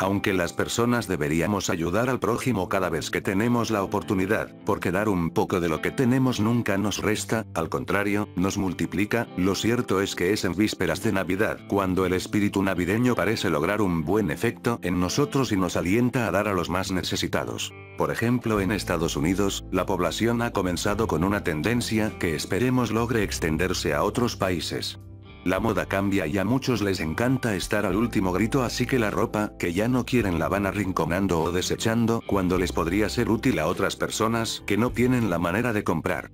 Aunque las personas deberíamos ayudar al prójimo cada vez que tenemos la oportunidad, porque dar un poco de lo que tenemos nunca nos resta, al contrario, nos multiplica, lo cierto es que es en vísperas de Navidad cuando el espíritu navideño parece lograr un buen efecto en nosotros y nos alienta a dar a los más necesitados. Por ejemplo en Estados Unidos, la población ha comenzado con una tendencia que esperemos logre extenderse a otros países. La moda cambia y a muchos les encanta estar al último grito así que la ropa que ya no quieren la van arrinconando o desechando cuando les podría ser útil a otras personas que no tienen la manera de comprar.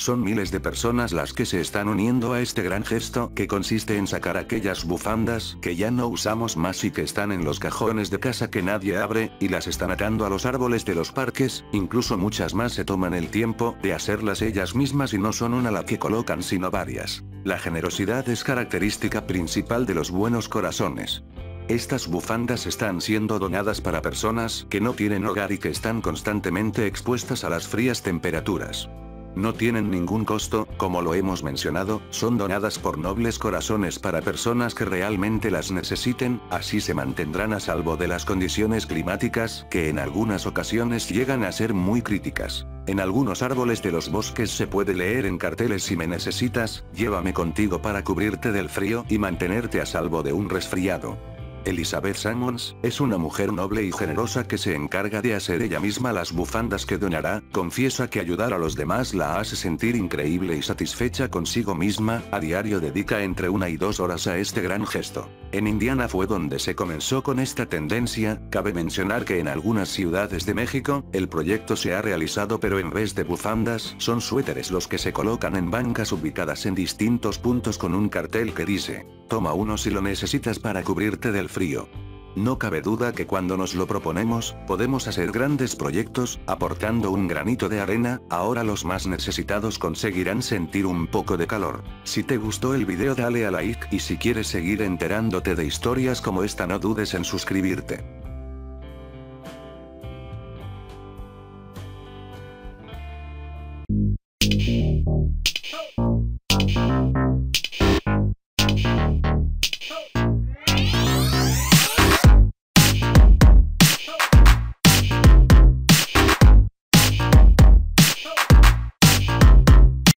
Son miles de personas las que se están uniendo a este gran gesto que consiste en sacar aquellas bufandas que ya no usamos más y que están en los cajones de casa que nadie abre, y las están atando a los árboles de los parques, incluso muchas más se toman el tiempo de hacerlas ellas mismas y no son una la que colocan sino varias. La generosidad es característica principal de los buenos corazones. Estas bufandas están siendo donadas para personas que no tienen hogar y que están constantemente expuestas a las frías temperaturas. No tienen ningún costo, como lo hemos mencionado, son donadas por nobles corazones para personas que realmente las necesiten, así se mantendrán a salvo de las condiciones climáticas, que en algunas ocasiones llegan a ser muy críticas. En algunos árboles de los bosques se puede leer en carteles si me necesitas, llévame contigo para cubrirte del frío y mantenerte a salvo de un resfriado. Elizabeth Sammons, es una mujer noble y generosa que se encarga de hacer ella misma las bufandas que donará, confiesa que ayudar a los demás la hace sentir increíble y satisfecha consigo misma, a diario dedica entre una y dos horas a este gran gesto. En Indiana fue donde se comenzó con esta tendencia, cabe mencionar que en algunas ciudades de México, el proyecto se ha realizado pero en vez de bufandas, son suéteres los que se colocan en bancas ubicadas en distintos puntos con un cartel que dice, toma uno si lo necesitas para cubrirte del frío. No cabe duda que cuando nos lo proponemos, podemos hacer grandes proyectos, aportando un granito de arena, ahora los más necesitados conseguirán sentir un poco de calor. Si te gustó el video dale a like y si quieres seguir enterándote de historias como esta no dudes en suscribirte.